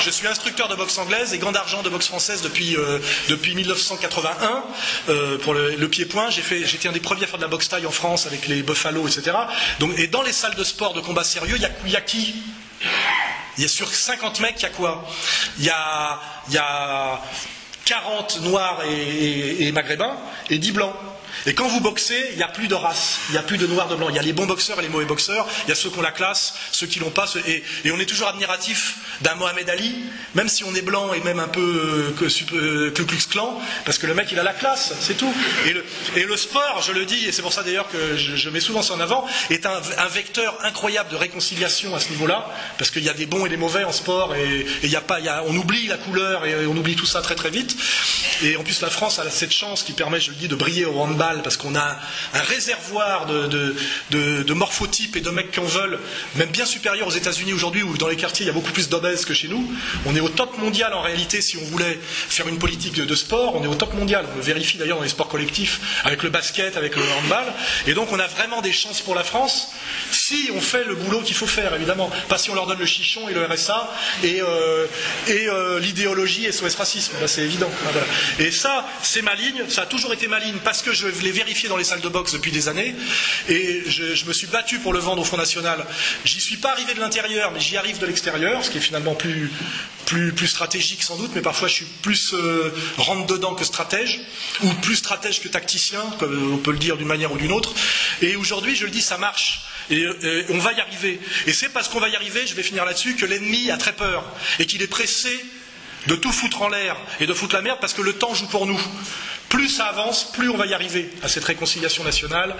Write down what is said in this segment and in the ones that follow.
Je suis instructeur de boxe anglaise et gant d'argent de boxe française depuis, euh, depuis 1981 euh, pour le, pied-point. J'étais un des premiers à faire de la boxe taille en France avec les Buffalo, etc. Et dans les salles de sport de combat sérieux, il y a, qui? Il y a sur 50 mecs, il y a quoi? Il y a, y a 40 noirs et, et maghrébins et 10 blancs. Et quand vous boxez, il n'y a plus de race, il n'y a plus de noir, de blanc. Il y a les bons boxeurs et les mauvais boxeurs, il y a ceux qui ont la classe, ceux qui l'ont pas. Et, on est toujours admiratif d'un Mohamed Ali, même si on est blanc et même un peu que euh, Klux Klan, parce que le mec il a la classe, c'est tout. Et le, sport, je le dis, et c'est pour ça d'ailleurs que je, mets souvent ça en avant, est un, vecteur incroyable de réconciliation à ce niveau-là, parce qu'il y a des bons et des mauvais en sport, et, il y a pas, on oublie la couleur et on oublie tout ça très très vite. Et en plus la France a cette chance qui permet, je le dis, de briller au handball parce qu'on a un réservoir de, morphotypes et de mecs qui en veulent, même bien supérieur aux États-Unis aujourd'hui, où dans les quartiers il y a beaucoup plus d'obèses que chez nous. On est au top mondial en réalité si on voulait faire une politique de, sport. On est au top mondial. On le vérifie d'ailleurs dans les sports collectifs, avec le basket, avec le handball. Et donc on a vraiment des chances pour la France si on fait le boulot qu'il faut faire, évidemment. Pas si on leur donne le chichon et le RSA et, euh, euh, l'idéologie SOS racisme. c'est évident. Et ça, c'est ma ligne. Ça a toujours été ma ligne parce que je l'ai vérifié dans les salles de boxe depuis des années, et je, me suis battu pour le vendre au Front National. J'y suis pas arrivé de l'intérieur, mais j'y arrive de l'extérieur, ce qui est finalement plus stratégique sans doute, mais parfois je suis plus euh, rentre-dedans que stratège, ou plus stratège que tacticien, comme on peut le dire d'une manière ou d'une autre. Et aujourd'hui, je le dis, ça marche. Et, et on va y arriver. Et c'est parce qu'on va y arriver, je vais finir là-dessus, que l'ennemi a très peur et qu'il est pressé de tout foutre en l'air et de foutre la merde parce que le temps joue pour nous. Plus ça avance, plus on va y arriver à cette réconciliation nationale,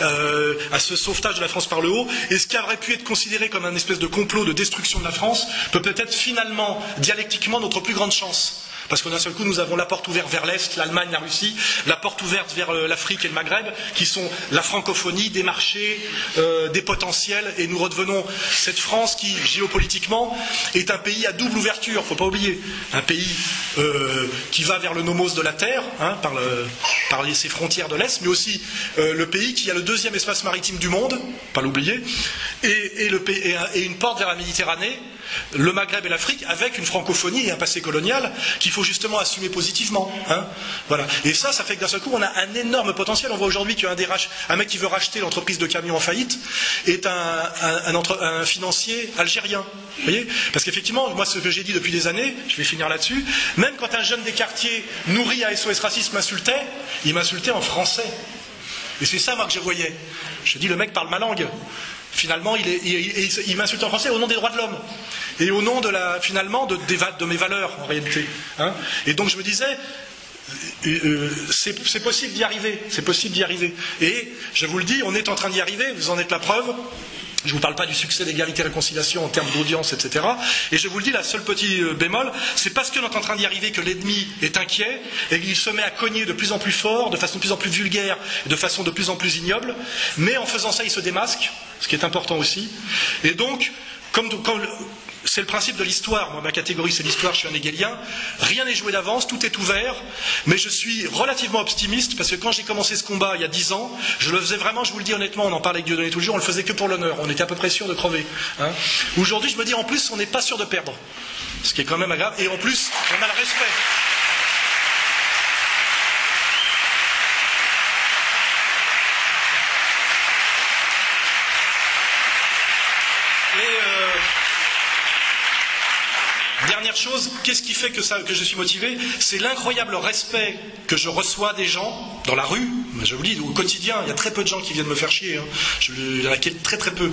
euh, à ce sauvetage de la France par le haut. Et ce qui aurait pu être considéré comme un espèce de complot de destruction de la France peut peut-être finalement, dialectiquement, notre plus grande chance. Parce qu'en un seul coup, nous avons la porte ouverte vers l'Est, l'Allemagne, la Russie, la porte ouverte vers euh, l'Afrique et le Maghreb, qui sont la francophonie, des marchés, euh, des potentiels, et nous redevenons cette France qui, géopolitiquement, est un pays à double ouverture, il ne faut pas oublier. Un pays euh, qui va vers le nomos de la Terre, hein, par, ses frontières de l'Est, mais aussi le pays qui a le deuxième espace maritime du monde, pas l'oublier, et, et une porte vers la Méditerranée, le Maghreb et l'Afrique avec une francophonie et un passé colonial qu'il faut justement assumer positivement. Hein. voilà. Et ça, ça fait que d'un seul coup, on a un énorme potentiel. On voit aujourd'hui qu'un un mec qui veut racheter l'entreprise de camions en faillite est un, financier algérien. Vous voyez? Parce qu'effectivement, moi, ce que j'ai dit depuis des années, je vais finir là-dessus, même quand un jeune des quartiers nourri à SOS Racisme m'insultait, il m'insultait en français. Et c'est ça, moi, que je voyais. Je dis, le mec parle ma langue. Finalement, il, m'insulte en français au nom des droits de l'homme et au nom de finalement de, de mes valeurs en réalité. Hein. et donc je me disais, euh, euh, c'est possible d'y arriver, c'est possible d'y arriver. Et je vous le dis, on est en train d'y arriver, vous en êtes la preuve. Je ne vous parle pas du succès d'égalité et réconciliation en termes d'audience, etc. Et je vous le dis, la seule petite euh, bémol, c'est parce qu'on est en train d'y arriver que l'ennemi est inquiet et qu'il se met à cogner de plus en plus fort, de façon de plus en plus vulgaire, de façon de plus en plus ignoble. Mais en faisant ça, il se démasque, ce qui est important aussi. Et donc, comme, c'est le principe de l'histoire. Moi, ma catégorie, c'est l'histoire, je suis un hegelien. Rien n'est joué d'avance, tout est ouvert. Mais je suis relativement optimiste parce que quand j'ai commencé ce combat il y a dix ans, je le faisais vraiment, je vous le dis honnêtement, on en parlait avec Dieudonné tout le jour, on le faisait que pour l'honneur. On était à peu près sûr de crever. Hein. Aujourd'hui, je me dis en plus, on n'est pas sûr de perdre. Ce qui est quand même agréable. Et en plus, on a le respect. Chose, qu'est-ce qui fait que, je suis motivé? C'est l'incroyable respect que je reçois des gens dans la rue. Je vous dis, au quotidien, il y a très peu de gens qui viennent me faire chier. Hein. Je, il y en a très très peu.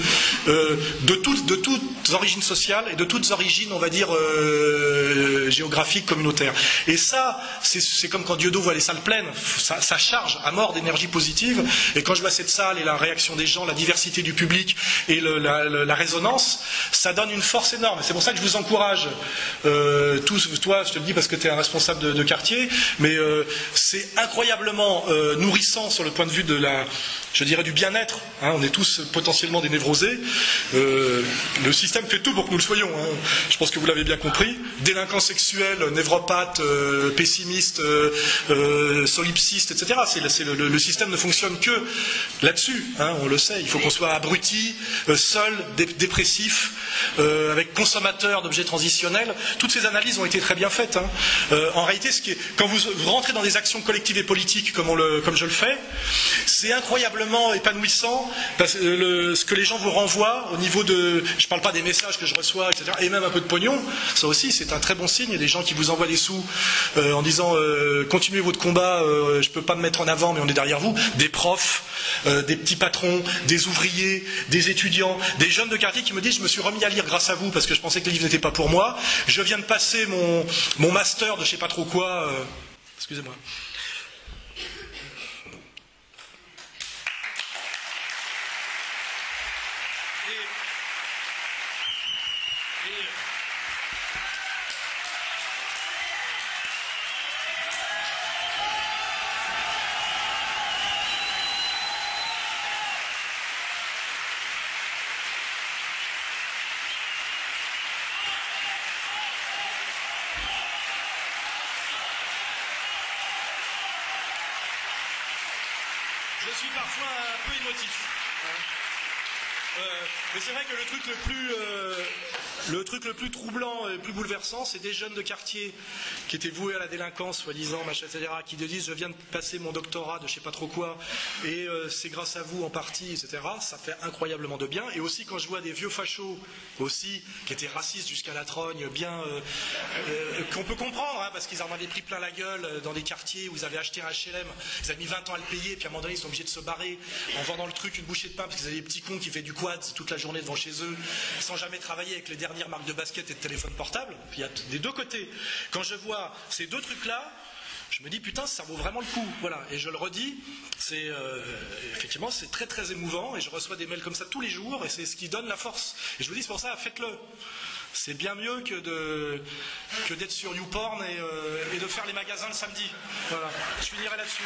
Euh, de, toutes, origines sociales et de toutes origines, on va dire, euh, géographiques, communautaires. Et ça, c'est comme quand Dieu voit les salles pleines. Ça, charge à mort d'énergie positive. Et quand je vois cette salle et la réaction des gens, la diversité du public et la, résonance, ça donne une force énorme. C'est pour ça que je vous encourage euh, toi, je te le dis parce que tu es un responsable de, quartier, mais euh, c'est incroyablement euh, nourrissant sur le point de vue de la, je dirais, du bien-être. Hein. on est tous potentiellement des névrosés. le système fait tout pour que nous le soyons. Hein. Je pense que vous l'avez bien compris. Délinquants sexuels, névropathes, pessimistes, solipsistes, etc. le, système ne fonctionne que là-dessus. Hein. on le sait. Il faut qu'on soit abruti, seul, dépressif, avec consommateur d'objets transitionnels toutes ces analyses ont été très bien faites. Hein. Euh, en réalité, ce qui est, quand vous, rentrez dans des actions collectives et politiques comme, je le fais, c'est incroyablement épanouissant parce, le, ce que les gens vous renvoient au niveau de, je ne parle pas des messages que je reçois, etc., et même un peu de pognon. Ça aussi, c'est un très bon signe. Des gens qui vous envoient des sous euh, en disant euh, continuez votre combat, je ne peux pas me mettre en avant, mais on est derrière vous. Des profs, des petits patrons, des ouvriers, des étudiants, des jeunes de quartier qui me disent je me suis remis à lire grâce à vous parce que je pensais que les livres n'étaient pas pour moi. Viens de passer mon, mon master de je sais pas trop quoi. Euh, excusez-moi. Je suis parfois un peu émotif. Euh, mais c'est vrai que le truc le plus, euh, le truc le plus troublant et le plus bouleversant, c'est des jeunes de quartier qui étaient voués à la délinquance, soi-disant, machin, etc., qui te disent je viens de passer mon doctorat de je sais pas trop quoi, et euh, c'est grâce à vous en partie, etc. Ça fait incroyablement de bien. Et aussi quand je vois des vieux fachos aussi, qui étaient racistes jusqu'à la trogne, bien qu'on peut comprendre, hein, parce qu'ils en avaient pris plein la gueule dans des quartiers où ils avaient acheté un HLM, ils avaient mis 20 ans à le payer, puis à un moment donné ils sont obligés de se barrer en vendant le truc une bouchée de pain parce qu'ils avaient des petits cons qui fait du toute la journée devant chez eux, sans jamais travailler avec les dernières marques de basket et de téléphone portable. il y a des deux côtés. Quand je vois ces deux trucs-là, je me dis putain ça vaut vraiment le coup. Voilà. Et je le redis c'est euh, effectivement c'est très très émouvant et je reçois des mails comme ça tous les jours et c'est ce qui donne la force. Et je vous dis c'est pour ça faites-le. C'est bien mieux que de que d'être sur YouPorn et, euh, et de faire les magasins le samedi. Voilà. Je finirai là-dessus